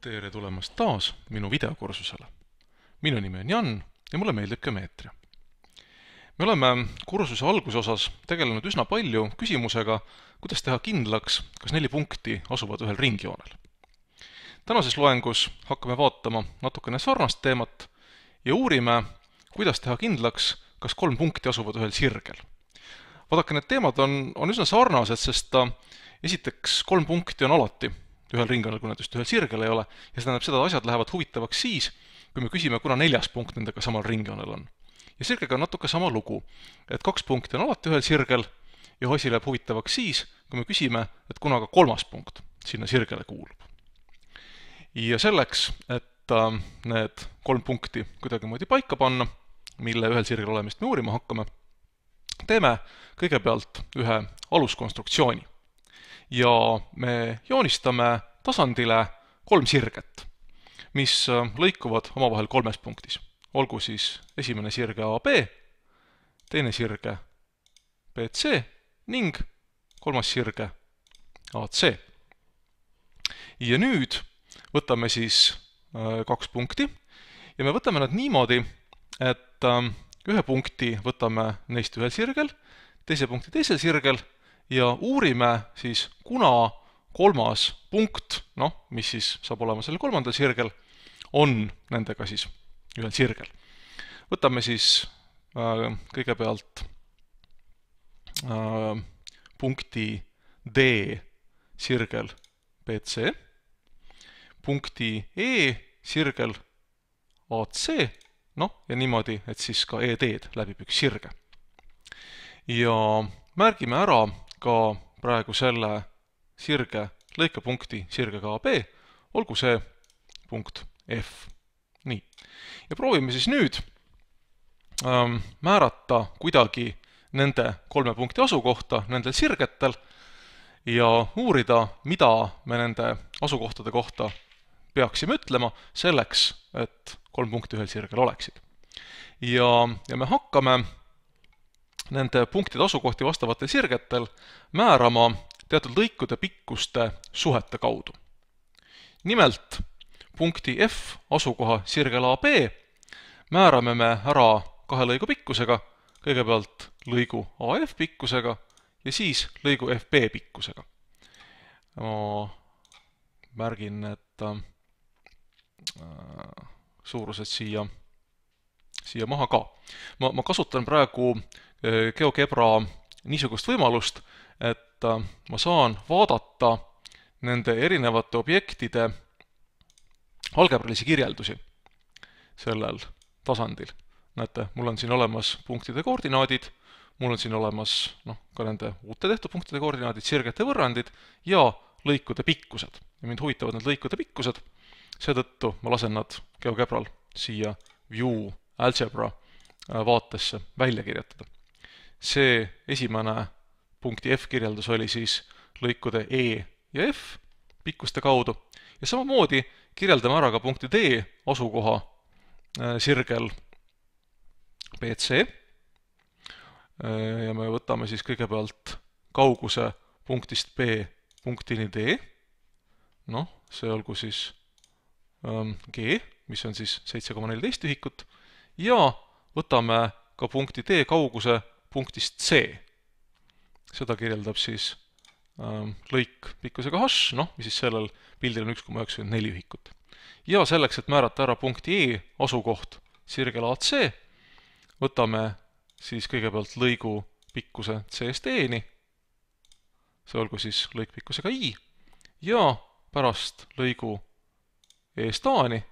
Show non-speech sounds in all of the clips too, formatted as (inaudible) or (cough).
tere tulemast taas minu videokursusele. minu nimi on Jan ja mulle meeldib geomeetria. me oleme kursuse algusosas tegelenud üsna palju küsimusega, kuidas teha kindlaks, kas neli punkti asuvad ühel ringjoonel. tänases loengus hakkame vaatama natukene sarnast teemat ja uurime, kuidas teha kindlaks, kas kolm punkti asuvad ühel sirgel. vaadake, need teemad on, on üsna sarnased, sest esiteks kolm punkti on alati ühel ringjoonel, kui nad just ühel sirgel ei ole, ja see tähendab seda, et asjad lähevad huvitavaks siis, kui me küsime, kuna neljas punkt nendega samal ringjoonel on. ja sirgega on natuke sama lugu, et kaks punkti on alati ühel sirgel ja asi läheb huvitavaks siis, kui me küsime, et kuna ka kolmas punkt sinna sirgele kuulub. ja selleks, et äh, need kolm punkti kuidagimoodi paika panna, mille ühel sirgel olemist me uurima hakkame, teeme kõigepealt ühe aluskonstruktsiooni ja me joonistame tasandile kolm sirget, mis lõikuvad omavahel kolmes punktis. olgu siis esimene sirge AB, teine sirge BC ning kolmas sirge AC. ja nüüd võtame siis kaks punkti ja me võtame nad niimoodi, et ühe punkti võtame neist ühel sirgel, teise punkti teisel sirgel ja uurime siis, kuna kolmas punkt, noh, mis siis saab olema sellel kolmandal sirgel, on nendega siis ühel sirgel. võtame siis äh, kõigepealt äh, punkti D sirgel BC, punkti E sirgel AC, noh, ja niimoodi, et siis ka ED-d läbib üks sirge. ja märgime ära ka praegu selle sirge lõikepunkti sirgega AB, olgu see punkt F. nii. ja proovime siis nüüd ähm, määrata kuidagi nende kolme punkti asukohta nendel sirgetel ja uurida, mida me nende asukohtade kohta peaksime ütlema selleks, et kolm punkti ühel sirgel oleksid. ja, ja me hakkame nende punktide asukohti vastavatel sirgetel määrama teatud lõikude pikkuste suhete kaudu. nimelt punkti F asukoha sirgel AB määrame me ära kahe lõigu pikkusega, kõigepealt lõigu AF pikkusega ja siis lõigu FB pikkusega. ma märgin need äh, suurused siia, siia maha ka. ma, ma kasutan praegu GeoGebra niisugust võimalust, et äh, ma saan vaadata nende erinevate objektide algebralisi kirjeldusi sellel tasandil. näete, mul on siin olemas punktide koordinaadid, mul on siin olemas noh, ka nende uute tehtud punktide koordinaadid, sirgete võrrandid ja lõikude pikkused. ja mind huvitavad need lõikude pikkused, seetõttu ma lasen nad GeoGebral siia view algebra äh, vaatesse välja kirjutada see esimene punkti F kirjeldus oli siis lõikude E ja F pikkuste kaudu. Ja samamoodi kirjeldame ära ka punkti D asukoha äh, sirgel BC äh, ja me võtame siis kõigepealt kauguse punktist B punktini D, noh, see olgu siis ähm, G, mis on siis seitse koma neliteist ühikut, ja võtame ka punkti D kauguse punktist C. seda kirjeldab siis ähm, lõik pikkusega hash, noh, mis siis sellel pildil on üks koma üheksakümmend neli ühikut. ja selleks, et määrata ära punkti E asukoht sirgel AC, võtame siis kõigepealt lõigu pikkuse C-st E-ni, see olgu siis lõik pikkusega I, ja pärast lõigu E-st A-ni,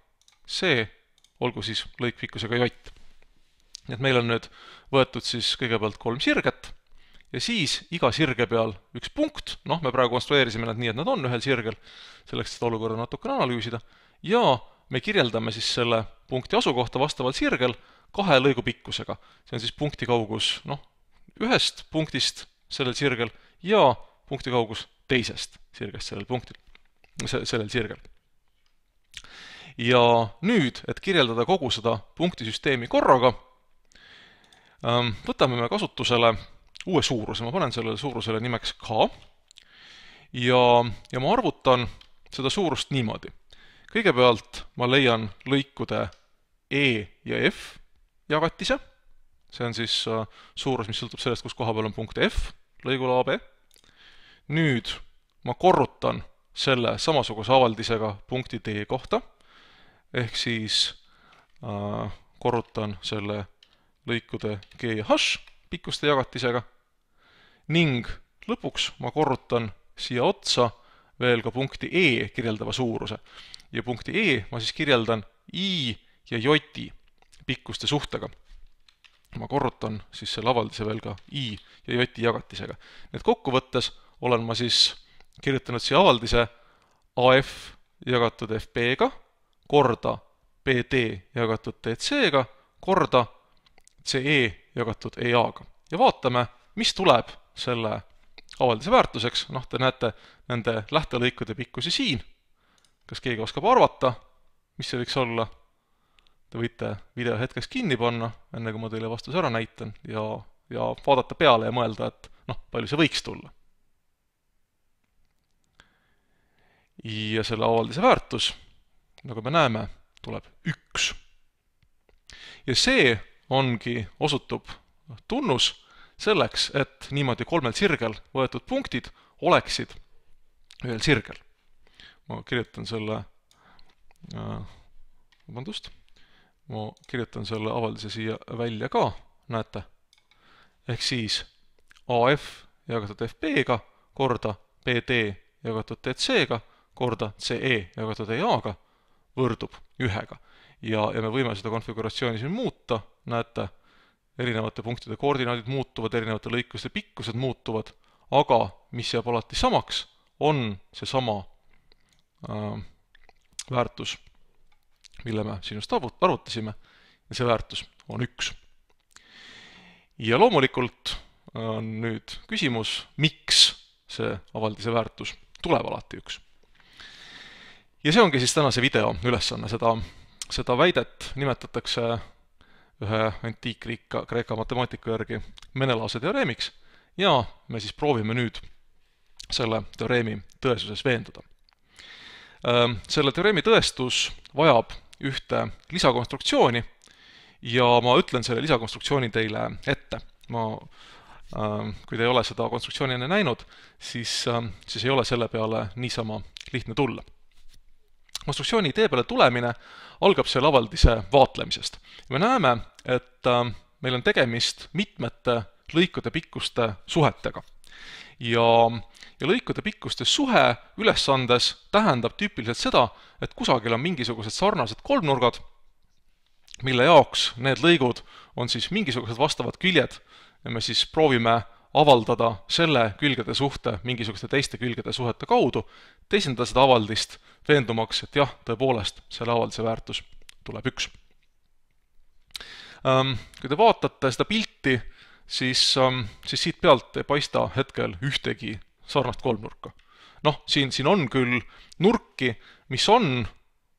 see olgu siis lõik pikkusega J et meil on nüüd võetud siis kõigepealt kolm sirget ja siis iga sirge peal üks punkt, noh, me praegu konstrueerisime nad nii, et nad on ühel sirgel, selleks, et seda olukorda natukene analüüsida, ja me kirjeldame siis selle punkti asukohta vastaval sirgel kahe lõigu pikkusega. see on siis punkti kaugus, noh, ühest punktist sellel sirgel ja punkti kaugus teisest sirgest sellel punktil, sellel sirgel. ja nüüd, et kirjeldada kogu seda punktisüsteemi korraga võtame me kasutusele uue suuruse, ma panen sellele suurusele nimeks k ja, ja ma arvutan seda suurust niimoodi. kõigepealt ma leian lõikude E ja F jagatise, see on siis äh, suurus, mis sõltub sellest, kus koha peal on punkt F lõigul AB. nüüd ma korrutan selle samasuguse avaldisega punkti D kohta, ehk siis äh, korrutan selle lõikude G ja H pikkuste jagatisega ning lõpuks ma korrutan siia otsa veel ka punkti E kirjeldava suuruse. ja punkti E ma siis kirjeldan I ja J pikkuste suhtega. ma korrutan siis selle avaldise veel ka I ja J jagatisega. nii et kokkuvõttes olen ma siis kirjutanud siia avaldise AF jagatud FB-ga korda BD jagatud DC-ga korda CE jagatud EA-ga. ja vaatame, mis tuleb selle avaldise väärtuseks, noh, te näete nende lähtelõikude pikkusi siin, kas keegi oskab arvata, mis see võiks olla? Te võite video hetkeks kinni panna, enne kui ma teile vastuse ära näitan, ja, ja vaadata peale ja mõelda, et noh, palju see võiks tulla. ja selle avaldise väärtus, nagu me näeme, tuleb üks. ja see ongi, osutub tunnus selleks, et niimoodi kolmel sirgel võetud punktid oleksid ühel sirgel. ma kirjutan selle äh,, vabandust, ma kirjutan selle avaldise siia välja ka, näete, ehk siis AF jagatud FB-ga korda BD jagatud DC-ga korda CE jagatud EA-ga võrdub ühega. Ja, ja me võime seda konfiguratsiooni siin muuta, näete, erinevate punktide koordinaadid muutuvad, erinevate lõikuste pikkused muutuvad, aga mis jääb alati samaks, on seesama äh, väärtus, mille me siin just arvutasime ja see väärtus on üks. ja loomulikult on nüüd küsimus, miks see avaldise väärtus tuleb alati üks. ja see ongi siis tänase video ülesanne, seda, seda väidet nimetatakse ühe antiikriika, Kreeka matemaatika järgi Menelaose teoreemiks ja me siis proovime nüüd selle teoreemi tõesuses veenduda. Selle teoreemi tõestus vajab ühte lisakonstruktsiooni ja ma ütlen selle lisakonstruktsiooni teile ette. ma, kui te ei ole seda konstruktsiooni enne näinud, siis, siis ei ole selle peale niisama lihtne tulla konstruktsiooni idee peale tulemine algab selle avaldise vaatlemisest. me näeme, et äh, meil on tegemist mitmete lõikude pikkuste suhetega. ja, ja lõikude pikkuste suhe ülesandes tähendab tüüpiliselt seda, et kusagil on mingisugused sarnased kolmnurgad, mille jaoks need lõigud on siis mingisugused vastavad küljed ja me siis proovime avaldada selle külgede suhte mingisuguste teiste külgede suhete kaudu, teisendada seda avaldist, veendumaks, et jah, tõepoolest, selle avaldise väärtus tuleb üks. Ähm, kui te vaatate seda pilti, siis, ähm, siis siit pealt ei paista hetkel ühtegi sarnast kolmnurka. noh, siin, siin on küll nurki, mis on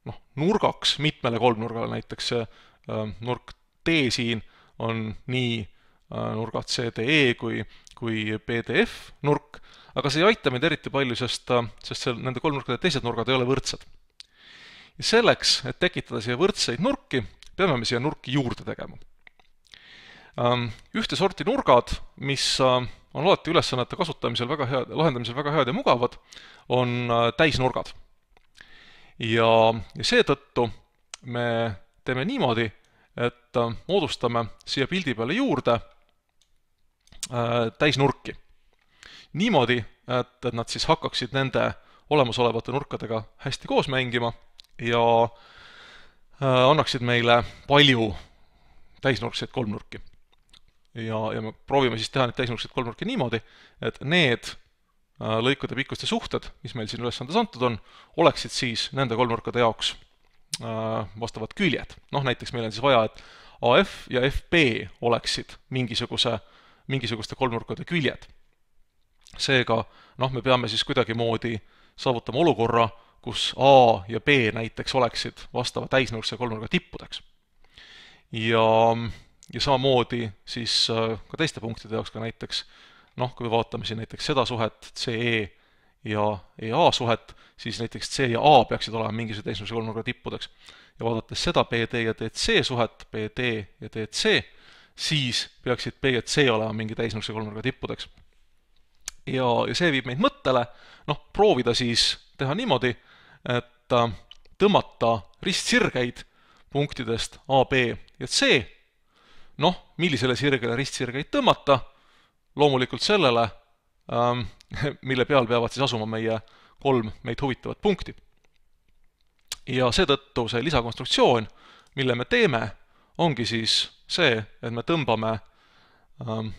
noh, nurgaks mitmele kolmnurgale, näiteks see ähm, nurk D siin on nii nurgad CDE kui, kui PDF nurk, aga see ei aita meid eriti palju, sest, äh, sest seal nende kolmnurkade teised nurgad ei ole võrdsed. ja selleks, et tekitada siia võrdseid nurki, peame me siia nurki juurde tegema. Ähm, ühte sorti nurgad, mis äh, on alati ülesannete kasutamisel väga head, lahendamisel väga head ja mugavad, on täisnurgad. ja, ja seetõttu me teeme niimoodi, et moodustame siia pildi peale juurde Äh, täisnurki. Niimoodi, et, et nad siis hakkaksid nende olemasolevate nurkadega hästi koos mängima ja äh, annaksid meile palju täisnurkseid kolmnurki. ja, ja me proovime siis teha neid täisnurkseid kolmnurki niimoodi, et need äh, lõikude pikkuste suhted, mis meil siin ülesandes antud on, oleksid siis nende kolmnurkade jaoks vastavad küljed. noh, näiteks meil on siis vaja, et AF ja FB oleksid mingisuguse äh, mingisuguste kolmnurkade küljed. Seega noh, me peame siis kuidagimoodi saavutama olukorra, kus A ja B näiteks oleksid vastava täisnurkse kolmnurga tippudeks. ja, ja samamoodi siis äh, ka teiste punktide jaoks ka näiteks noh, kui me vaatame siin näiteks seda suhet CE ja EA suhet, siis näiteks C ja A peaksid olema mingisuguse täisnurkse kolmnurga tippudeks. ja vaadates seda BD ja DC suhet, BD ja DC, siis peaksid B ja C olema mingi täisnurkse kolmnurga tippudeks. Ja, ja see viib meid mõttele, noh, proovida siis teha niimoodi, et äh, tõmmata ristsirgeid punktidest A, B ja C. noh, millisele sirgele ristsirgeid tõmmata? loomulikult sellele, ähm, (laughs) mille peal peavad siis asuma meie kolm meid huvitavat punkti. ja seetõttu see lisakonstruktsioon, mille me teeme, ongi siis see, et me tõmbame ähm,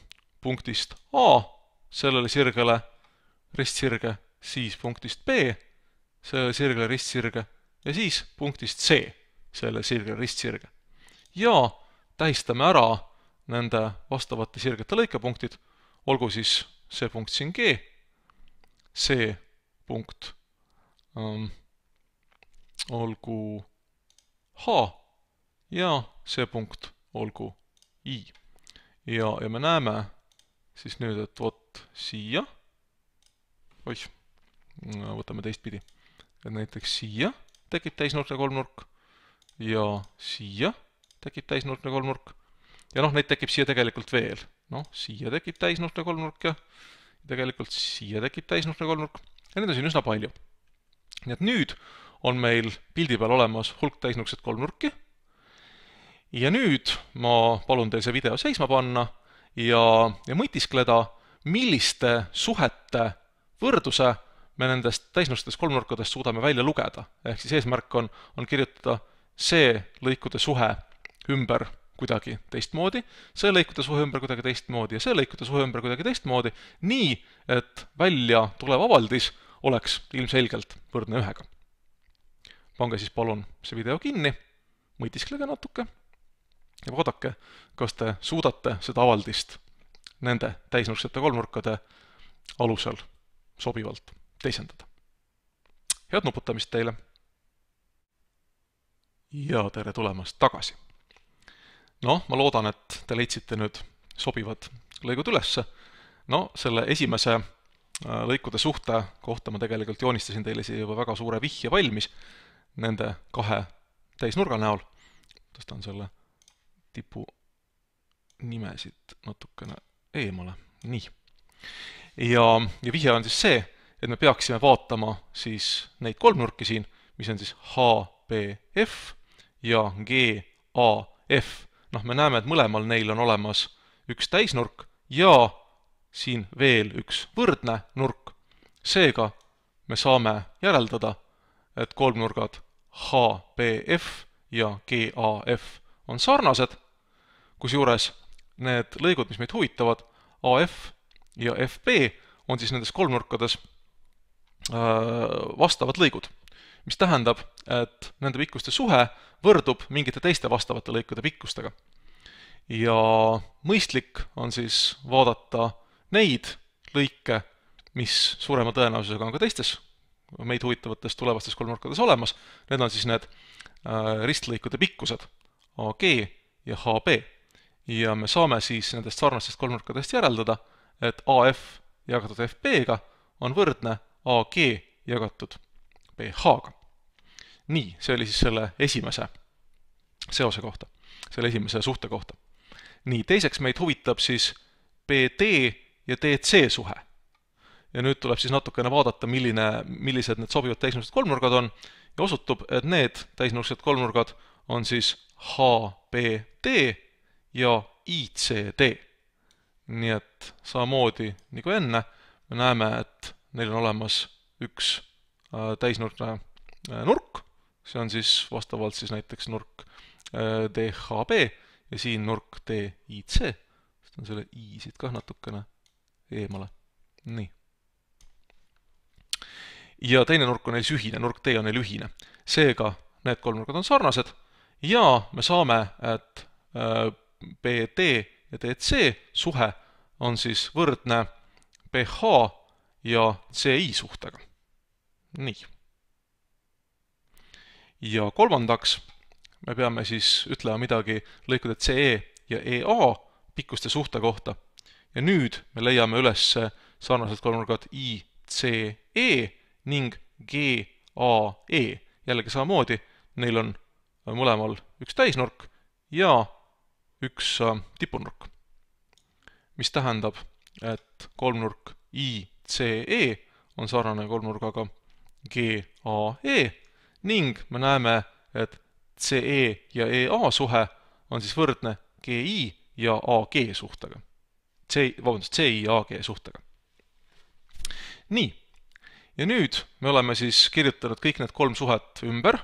punktist A sellele sirgele ristsirge, siis punktist B sellele sirgele ristsirge ja siis punktist C selle sirgele ristsirge. ja tähistame ära nende vastavate sirgete lõikepunktid, olgu siis see punkt siin G, see punkt ähm, olgu H ja see punkt olgu I. ja, ja me näeme siis nüüd, et vot siia, oih, võtame teistpidi, et näiteks siia tekib täisnurk ja kolmnurk ja siia tekib täisnurkne kolmnurk. ja noh, neid tekib siia tegelikult veel. noh, siia tekib täisnurkne kolmnurk ja tegelikult siia tekib täisnurkne kolmnurk ja neid on siin üsna palju. nii et nüüd on meil pildi peal olemas hulk täisnurkseid kolmnurki ja nüüd ma palun teil see video seisma panna ja, ja mõtiskleda, milliste suhete võrdluse me nendest täisnurksetest kolmnurkadest suudame välja lugeda. ehk siis eesmärk on, on kirjutada see lõikude suhe ümber kuidagi teistmoodi, see lõikude suhe ümber kuidagi teistmoodi ja see lõikude suhe ümber kuidagi teistmoodi, nii et välja tulev avaldis oleks ilmselgelt võrdne ühega. pange siis palun see video kinni, mõtisklege natuke ja vaadake, kas te suudate seda avaldist nende täisnurksete kolmnurkade alusel sobivalt teisendada. head nuputamist teile! ja tere tulemast tagasi! noh, ma loodan, et te leidsite nüüd sobivad lõigud ülesse. no selle esimese äh, lõikude suhte kohta ma tegelikult joonistasin teile siia juba väga suure vihje valmis nende kahe täisnurga näol. tõstan selle tipu nimesid natukene eemale, nii. ja, ja vihje on siis see, et me peaksime vaatama siis neid kolmnurki siin, mis on siis HBF ja GAF. noh, me näeme, et mõlemal neil on olemas üks täisnurk ja siin veel üks võrdne nurk. seega me saame järeldada, et kolmnurgad HBF ja GAF on sarnased, kusjuures need lõigud, mis meid huvitavad, AF ja FB, on siis nendes kolmnurkades äh, vastavad lõigud. mis tähendab, et nende pikkuste suhe võrdub mingite teiste vastavate lõikude pikkustega. ja mõistlik on siis vaadata neid lõike, mis suurema tõenäosusega on ka teistes meid huvitavates tulevastes kolmnurkades olemas, need on siis need äh, ristlõikude pikkused AG ja HB. Ja me saame siis nendest sarnastest kolmnurkadest järeldada, et AF jagatud FB-ga on võrdne AG jagatud BH-ga nii, see oli siis selle esimese seose kohta, selle esimese suhte kohta. nii, teiseks meid huvitab siis BD ja DC suhe. ja nüüd tuleb siis natukene vaadata, milline, millised need sobivad täisnurksed kolmnurgad on ja osutub, et need täisnurksed kolmnurgad on siis HBD ja ICD. nii et samamoodi nagu enne, me näeme, et neil on olemas üks äh, täisnurkne äh, nurk see on siis vastavalt siis näiteks nurk äh, DHB ja siin nurk DIC, tõstan selle i siit kah natukene eemale, nii. ja teine nurk on neil siis ühine, nurk D on neil ühine. seega need kolm nurgad on sarnased ja me saame, et BD ja DC suhe on siis võrdne BH ja CI suhtega. nii ja kolmandaks me peame siis ütlema midagi lõikude CE ja EA pikkuste suhte kohta. ja nüüd me leiame üles sarnased kolmnurgad IC CE ning GAE. jällegi samamoodi, neil on mõlemal üks täisnurk ja üks tipunurk. mis tähendab, et kolmnurk ICE on sarnane kolmnurgaga GAE ning me näeme, et CE ja EA suhe on siis võrdne GI ja AG suhtega. C, vabandust, CI ja AG suhtega. nii, ja nüüd me oleme siis kirjutanud kõik need kolm suhet ümber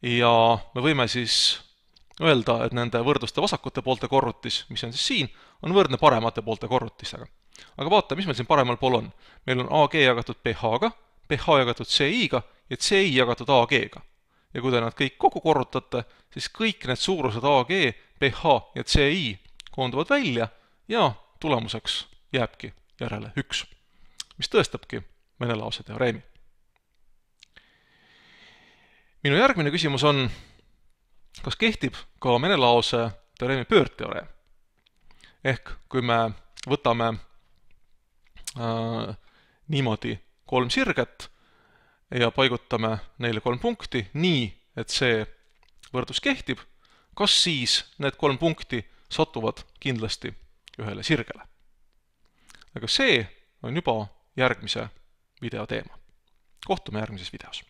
ja me võime siis öelda, et nende võrdluste vasakute poolte korrutis, mis on siis siin, on võrdne paremate poolte korrutistega. aga vaata, mis meil siin paremal pool on. meil on AG jagatud PH-ga, PH jagatud CI-ga ja CI jagatud AG-ga. ja kui te nad kõik kokku korrutate, siis kõik need suurused AG, PH ja CI koonduvad välja ja tulemuseks jääbki järele üks, mis tõestabki Menelaose teoreemi. minu järgmine küsimus on, kas kehtib ka Menelaose teoreemi pöördteoreem? ehk kui me võtame äh, niimoodi kolm sirget ja paigutame neile kolm punkti nii, et see võrdlus kehtib, kas siis need kolm punkti satuvad kindlasti ühele sirgele? aga see on juba järgmise video teema. kohtume järgmises videos